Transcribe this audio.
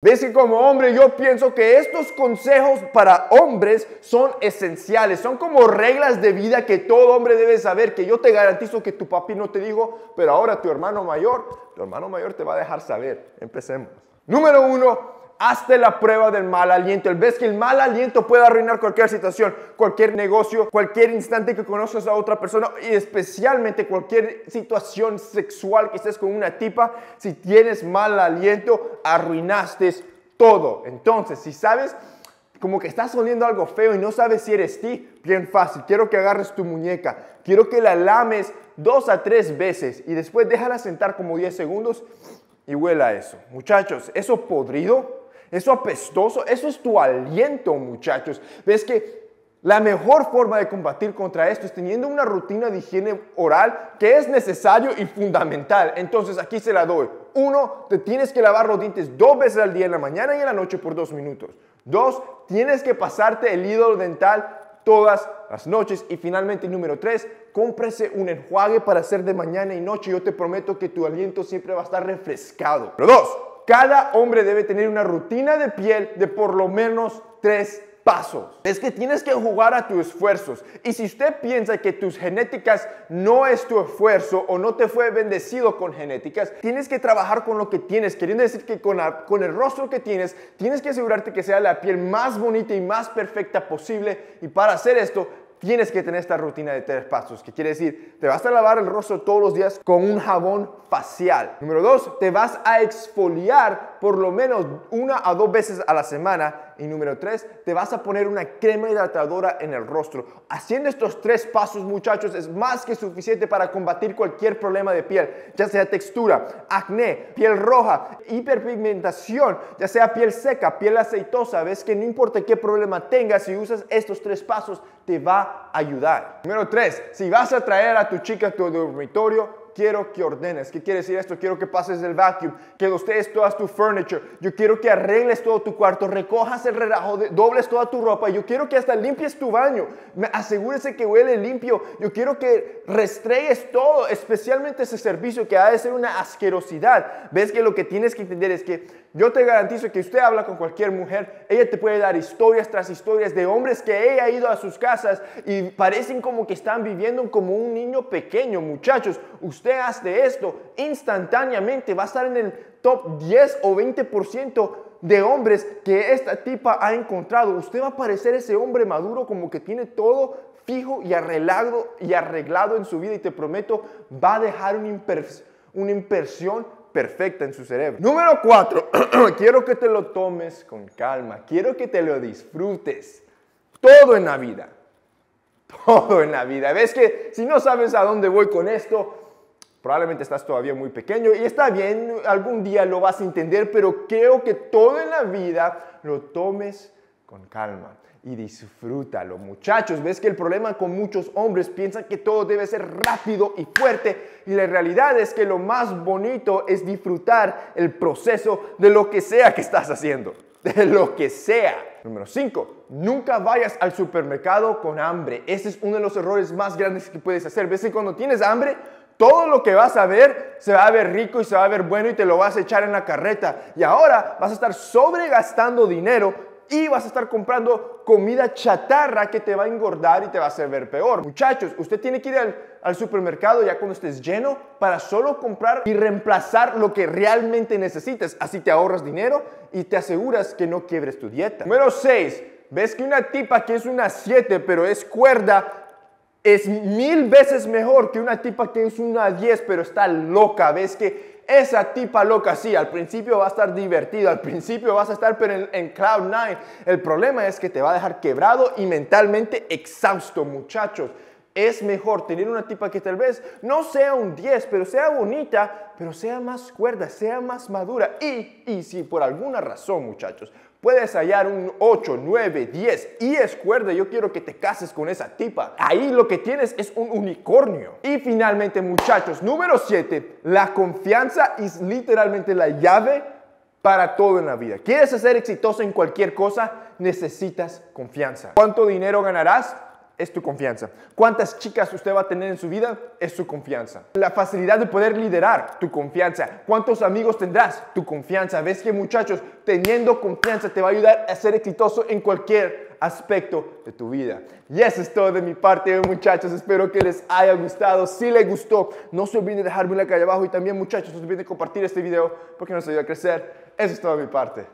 Ves que como hombre yo pienso que estos consejos para hombres son esenciales, son como reglas de vida que todo hombre debe saber, que yo te garantizo que tu papi no te dijo, pero ahora tu hermano mayor, tu hermano mayor te va a dejar saber. Empecemos. Número uno, hazte la prueba del mal aliento. El ves que el mal aliento puede arruinar cualquier situación, cualquier negocio, cualquier instante que conozcas a otra persona y especialmente cualquier situación sexual que estés con una tipa. Si tienes mal aliento, arruinaste todo. Entonces, si sabes como que estás oliendo algo feo y no sabes si eres ti, bien fácil. Quiero que agarres tu muñeca, quiero que la lames dos a tres veces y después déjala sentar como 10 segundos y huela eso. Muchachos, eso podrido eso apestoso, eso es tu aliento, muchachos. Ves que la mejor forma de combatir contra esto es teniendo una rutina de higiene oral que es necesario y fundamental. Entonces aquí se la doy. Uno, te tienes que lavar los dientes dos veces al día, en la mañana y en la noche por dos minutos. Dos, tienes que pasarte el hilo dental todas las noches. Y finalmente, número tres, cómprese un enjuague para hacer de mañana y noche. Yo te prometo que tu aliento siempre va a estar refrescado. Pero dos, cada hombre debe tener una rutina de piel de por lo menos tres pasos. Es que tienes que jugar a tus esfuerzos. Y si usted piensa que tus genéticas no es tu esfuerzo o no te fue bendecido con genéticas, tienes que trabajar con lo que tienes. Queriendo decir que con, con el rostro que tienes, tienes que asegurarte que sea la piel más bonita y más perfecta posible. Y para hacer esto, tienes que tener esta rutina de tres pasos, que quiere decir, te vas a lavar el rostro todos los días con un jabón facial. Número dos, te vas a exfoliar por lo menos una a dos veces a la semana y número tres, te vas a poner una crema hidratadora en el rostro. Haciendo estos tres pasos, muchachos, es más que suficiente para combatir cualquier problema de piel, ya sea textura, acné, piel roja, hiperpigmentación, ya sea piel seca, piel aceitosa. Ves que no importa qué problema tengas, si usas estos tres pasos, te va a ayudar. Número tres, si vas a traer a tu chica a tu dormitorio, quiero que ordenes. ¿Qué quiere decir esto? Quiero que pases el vacuum, que ustedes todas tu furniture. Yo quiero que arregles todo tu cuarto, recojas el relajo, dobles toda tu ropa. Yo quiero que hasta limpies tu baño. Asegúrese que huele limpio. Yo quiero que restregues todo, especialmente ese servicio que ha de ser una asquerosidad. Ves que lo que tienes que entender es que yo te garantizo que usted habla con cualquier mujer, ella te puede dar historias tras historias de hombres que ella ha ido a sus casas y parecen como que están viviendo como un niño pequeño. Muchachos, usted hace esto instantáneamente, va a estar en el top 10 o 20% de hombres que esta tipa ha encontrado. Usted va a parecer ese hombre maduro como que tiene todo fijo y arreglado, y arreglado en su vida y te prometo va a dejar una, una impresión perfecta en su cerebro. Número cuatro, quiero que te lo tomes con calma, quiero que te lo disfrutes. Todo en la vida, todo en la vida. Ves que si no sabes a dónde voy con esto, probablemente estás todavía muy pequeño y está bien, algún día lo vas a entender, pero creo que todo en la vida lo tomes con calma y disfrútalo. Muchachos, ves que el problema con muchos hombres piensan que todo debe ser rápido y fuerte y la realidad es que lo más bonito es disfrutar el proceso de lo que sea que estás haciendo, de lo que sea. Número 5, nunca vayas al supermercado con hambre. Ese es uno de los errores más grandes que puedes hacer. Ves que cuando tienes hambre, todo lo que vas a ver se va a ver rico y se va a ver bueno y te lo vas a echar en la carreta. Y ahora vas a estar sobregastando dinero y vas a estar comprando comida chatarra que te va a engordar y te va a hacer ver peor. Muchachos, usted tiene que ir al, supermercado ya cuando estés lleno para solo comprar y reemplazar lo que realmente necesitas. Así te ahorras dinero y te aseguras que no quiebres tu dieta. Número 6. ¿Ves que una tipa que es una 7 pero es cuerda es mil veces mejor que una tipa que es una 10 pero está loca? ¿Ves que esa tipa loca, sí, al principio va a estar divertido, al principio vas a estar pero en, Cloud 9. El problema es que te va a dejar quebrado y mentalmente exhausto, muchachos. Es mejor tener una tipa que tal vez no sea un 10, pero sea bonita, pero sea más cuerda, sea más madura. Y, y si por alguna razón, muchachos, Puedes hallar un 8, 9, 10 y es cuerda. Yo quiero que te cases con esa tipa. Ahí lo que tienes es un unicornio. Y finalmente, muchachos, número 7. La confianza es literalmente la llave para todo en la vida. ¿Quieres ser exitoso en cualquier cosa? Necesitas confianza. ¿Cuánto dinero ganarás? Es tu confianza. ¿Cuántas chicas usted va a tener en su vida? Es su confianza. La facilidad de poder liderar, tu confianza. ¿Cuántos amigos tendrás? Tu confianza. ¿Ves que muchachos, teniendo confianza te va a ayudar a ser exitoso en cualquier aspecto de tu vida. Y eso es todo de mi parte, muchachos. Espero que les haya gustado. Si les gustó, no se olviden de dejarme un like abajo. Y también, muchachos, no se olviden de compartir este video porque nos ayuda a crecer. Eso es todo de mi parte.